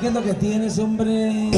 ¿qué es lo que tienes, hombre?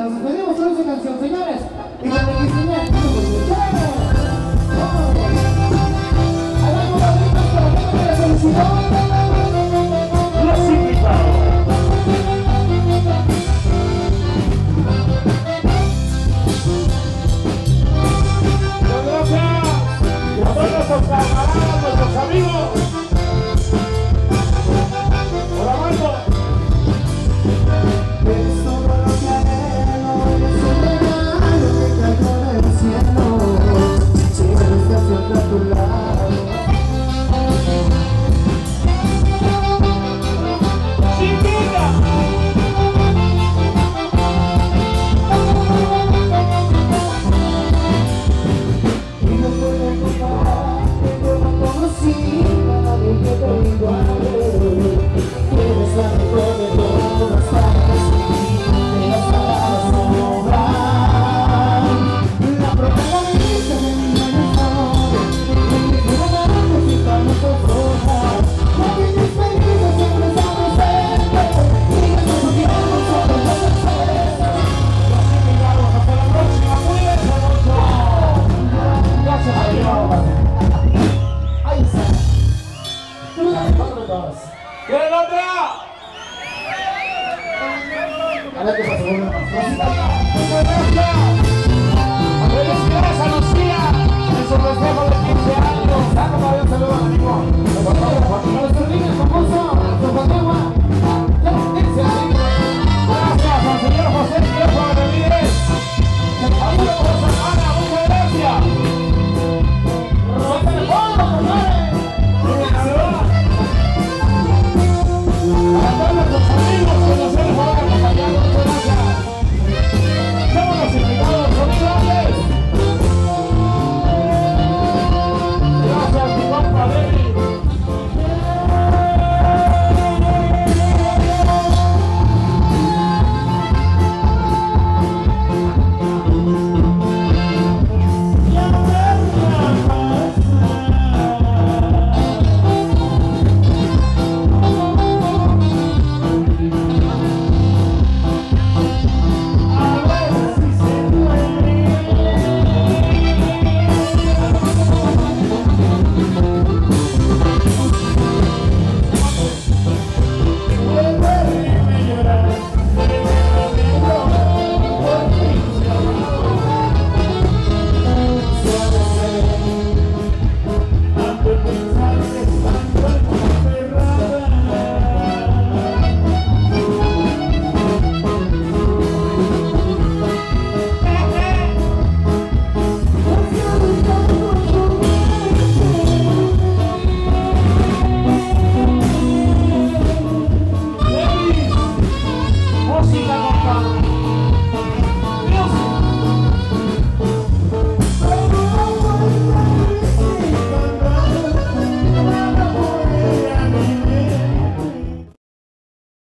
Felicidades